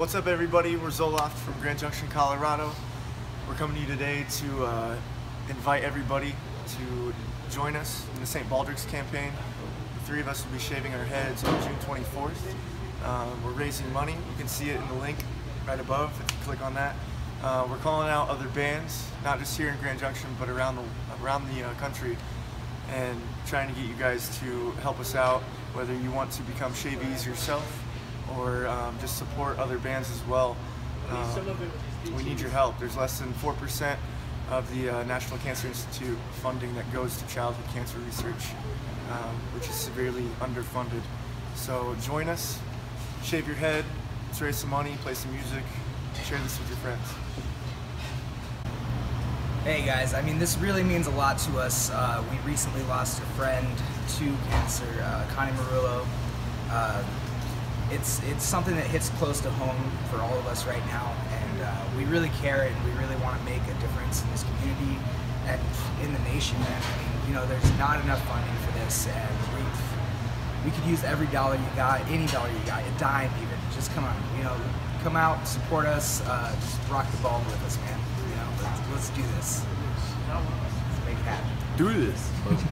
What's up everybody, we're Zolopht from Grand Junction, Colorado. We're coming to you today to uh, invite everybody to join us in the St. Baldrick's campaign. The three of us will be shaving our heads on June 24th. Um, we're raising money, you can see it in the link right above if you click on that. Uh, we're calling out other bands, not just here in Grand Junction, but around the, around the uh, country and trying to get you guys to help us out, whether you want to become shavees yourself or um, just support other bands as well. Um, we need your help. There's less than 4% of the uh, National Cancer Institute funding that goes to childhood cancer research, um, which is severely underfunded. So join us, shave your head, let's raise some money, play some music, share this with your friends. Hey guys, I mean this really means a lot to us. Uh, we recently lost a friend to cancer, uh, Connie Marullo. Uh, it's it's something that hits close to home for all of us right now, and uh, we really care and we really want to make a difference in this community and in the nation. And I mean, you know, there's not enough funding for this, and we we could use every dollar you got, any dollar you got, a dime even. Just come on, you know, come out, support us, uh, just rock the bald with us, man. You know, let's, let's do this. Let's make it happen. Do this.